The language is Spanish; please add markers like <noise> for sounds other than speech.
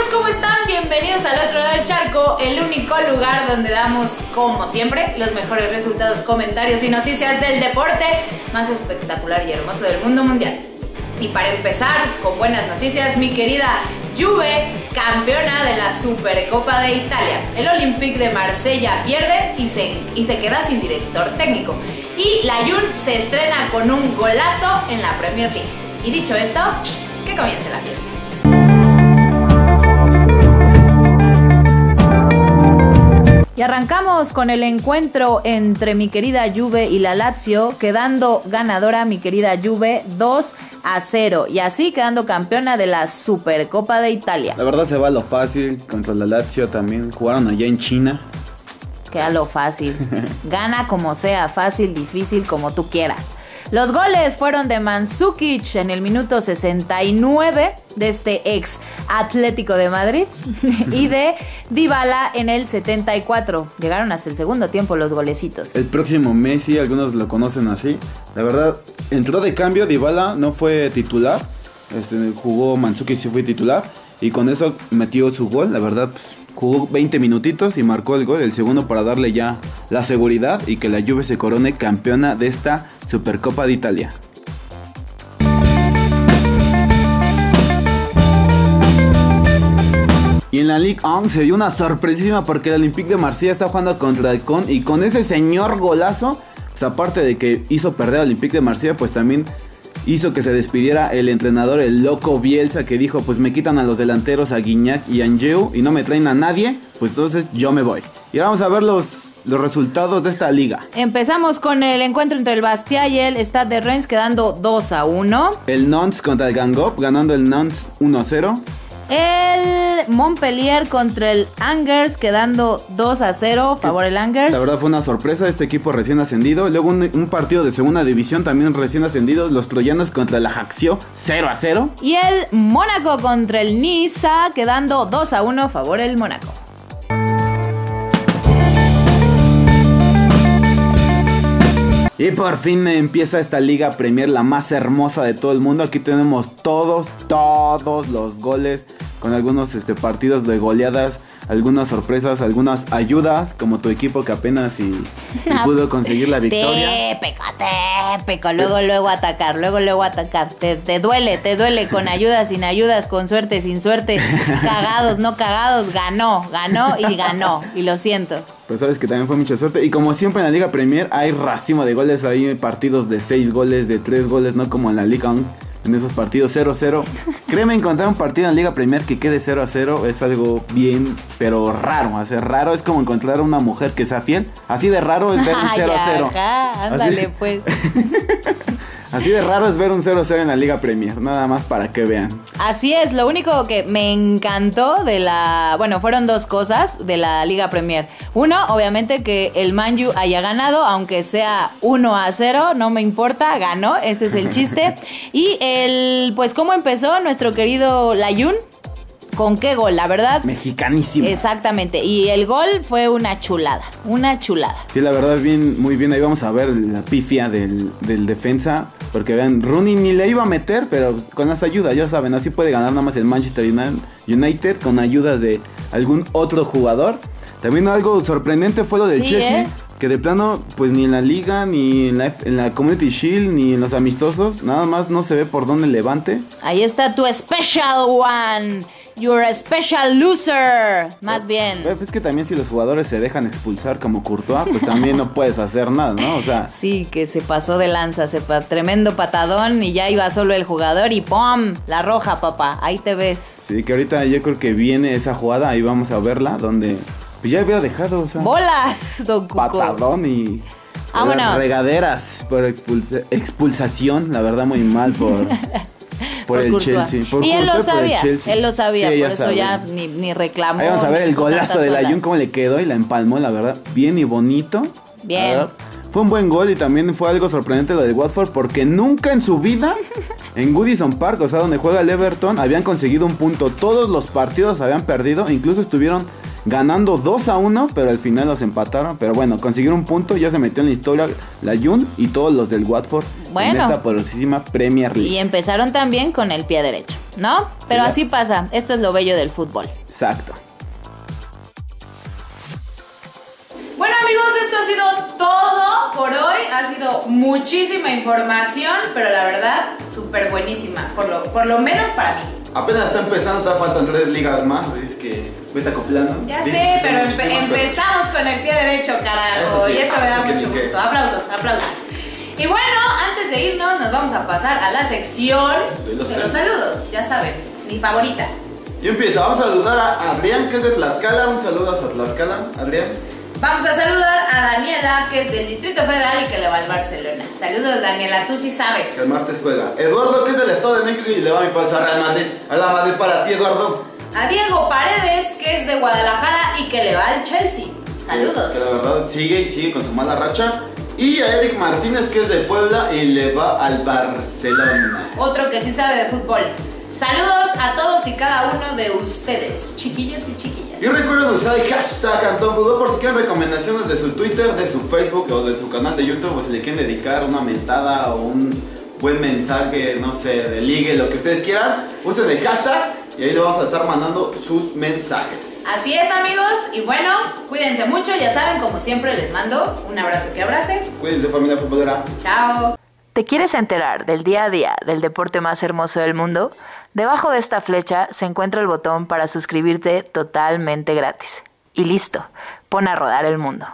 muchachos, ¿cómo están? Bienvenidos al otro lado del charco, el único lugar donde damos, como siempre, los mejores resultados, comentarios y noticias del deporte más espectacular y hermoso del mundo mundial. Y para empezar, con buenas noticias, mi querida Juve, campeona de la Supercopa de Italia. El Olympique de Marsella pierde y se, y se queda sin director técnico. Y la Jun se estrena con un golazo en la Premier League. Y dicho esto, que comience la fiesta. Y arrancamos con el encuentro entre mi querida Juve y la Lazio, quedando ganadora mi querida Juve 2 a 0 y así quedando campeona de la Supercopa de Italia. La verdad se va a lo fácil contra la Lazio también. Jugaron allá en China. Queda lo fácil. <laughs> Gana como sea, fácil, difícil, como tú quieras. Los goles fueron de Mansukic en el minuto 69 de este ex Atlético de Madrid <laughs> y de Dybala en el 74. Llegaron hasta el segundo tiempo los golecitos. El próximo Messi, algunos lo conocen así. La verdad, entró de cambio, Dybala no fue titular. Este, jugó Mansukic sí fue titular y con eso metió su gol. La verdad, pues, jugó 20 minutitos y marcó el gol, el segundo para darle ya la seguridad y que la Juve se corone campeona de esta Supercopa de Italia. Y en la Ligue 1 se dio una sorpresísima porque el Olympique de Marsella está jugando contra el Con y con ese señor golazo, pues aparte de que hizo perder al Olympique de Marsella, pues también hizo que se despidiera el entrenador, el loco Bielsa, que dijo, pues me quitan a los delanteros, a Guignac y a Angeu, y no me traen a nadie, pues entonces yo me voy. Y ahora vamos a ver los, los resultados de esta liga. Empezamos con el encuentro entre el Bastia y el Stade de Reims quedando 2 a 1. El Nantes contra el Gangop, ganando el Nantes 1 a 0. El Montpellier contra el Angers quedando 2 a 0, favor el Angers. La verdad fue una sorpresa este equipo recién ascendido. Luego un, un partido de segunda división también recién ascendido. Los troyanos contra el Ajaccio 0 a 0. Y el Mónaco contra el Niza quedando 2 a 1, favor el Mónaco. Y por fin empieza esta Liga Premier, la más hermosa de todo el mundo. Aquí tenemos todos, todos los goles, con algunos este, partidos de goleadas, algunas sorpresas, algunas ayudas, como tu equipo que apenas y, y <laughs> pudo conseguir la victoria. Típico, típico. Luego, luego atacar, luego, luego atacar. Te, te duele, te duele con ayudas, sin ayudas, con suerte, sin suerte, <laughs> cagados, no cagados. Ganó, ganó y ganó. Y lo siento. Pues sabes que también fue mucha suerte. Y como siempre en la Liga Premier hay racimo de goles. Hay partidos de 6 goles, de 3 goles, no como en la Liga 1. En esos partidos 0-0. <laughs> Créeme, encontrar un partido en la Liga Premier que quede 0-0 es algo bien, pero raro. O sea, raro es como encontrar una mujer que sea fiel. Así de raro es ver un <laughs> 0-0. Ándale, pues. <laughs> Así de raro es ver un 0-0 en la Liga Premier, nada más para que vean. Así es, lo único que me encantó de la... Bueno, fueron dos cosas de la Liga Premier. Uno, obviamente que el Manju haya ganado, aunque sea 1 a 0, no me importa, ganó, ese es el chiste. <laughs> y el, pues cómo empezó nuestro querido Layun, ¿Con qué gol? La verdad. Mexicanísimo. Exactamente. Y el gol fue una chulada. Una chulada. Sí, la verdad, bien, muy bien. Ahí vamos a ver la pifia del, del defensa. Porque vean, Rooney ni le iba a meter, pero con las ayudas, ya saben, así puede ganar nada más el Manchester United con ayudas de algún otro jugador. También algo sorprendente fue lo del Sí, Chelsea. ¿eh? Que de plano, pues ni en la liga, ni en la, en la Community Shield, ni en los amistosos, nada más no se ve por dónde levante. Ahí está tu special one. You're a special loser. Más bien. Pues que también si los jugadores se dejan expulsar como Courtois, pues también no <laughs> puedes hacer nada, ¿no? O sea, Sí, que se pasó de lanza, se pa- tremendo patadón y ya iba solo el jugador y ¡pum! La roja, papá. Ahí te ves. sí, que ahorita yo creo que viene esa jugada, ahí vamos a verla, donde pues ya hubiera dejado, o sea, ¡Bolas, don Cuco! patadón y Vámonos. regaderas por expulsa- expulsación, la verdad muy mal por, <laughs> por, Por el Courtois. Chelsea. Por y él lo Courtois, sabía, él lo sabía, Sí, por eso sabe. ya ni, ni reclamó. Ahí vamos a ver el golazo tantas de la olas. Jun, cómo le quedó y la empalmó, la verdad, bien y bonito. Bien. Fue un buen gol y también fue algo sorprendente lo de Watford porque nunca en su vida <laughs> en Goodison Park, o sea, donde juega el Everton, habían conseguido un punto. Todos los partidos habían perdido, incluso estuvieron ganando 2 a 1, pero al final los empataron. Pero bueno, consiguieron un punto, ya se metió en la historia la Jun y todos los del Watford bueno, en esta poderosísima Premier League. Y empezaron también con el pie derecho, ¿no? Pero así pasa, esto es lo bello del fútbol. Exacto. Amigos, esto ha sido todo por hoy. Ha sido muchísima información, pero la verdad, súper buenísima, por lo, por lo menos para mí. Apenas está empezando, todavía faltan tres ligas más, es que vete acoplando. Ya sé, pero empezamos con el pie derecho, carajo, y eso me da mucho gusto. Aplausos, aplausos. Y bueno, antes de irnos, nos vamos a pasar a la sección de los, saludos, ya saben, mi favorita. Y empiezo, vamos a saludar a Adrián, que es de Tlaxcala. Un saludo hasta Tlaxcala, Adrián. Vamos a saludar a Daniela, que es del Distrito Federal y que le va al Barcelona. Saludos, Daniela, tú sí sabes. el martes juega. Eduardo, que es del Estado de México y le va a mi paso a Real Madrid. A la Madrid para ti, Eduardo. A Diego Paredes, que es de Guadalajara y que le va al Chelsea. Saludos. Que, la verdad sigue y sigue con su mala racha. Y a Eric Martínez, que es de Puebla y le va al Barcelona. Otro que sí sabe de fútbol. Saludos a todos y cada uno de ustedes, chiquillos y chiquillas. Y recuerden usar el hashtag Antón por si quieren recomendaciones de su Twitter, de su Facebook o de su canal de YouTube o si le quieren dedicar una mentada o un buen mensaje, no sé, de ligue, lo que ustedes quieran, usen el hashtag y ahí le vamos a estar mandando sus mensajes. Así es amigos, y bueno, cuídense mucho, ya saben, como siempre les mando un abrazo que abrace. Cuídense familia futbolera. Chao. ¿Te quieres enterar del día a día del deporte más hermoso del mundo? Debajo de esta flecha se encuentra el botón para suscribirte totalmente gratis. Y listo, pon a rodar el mundo.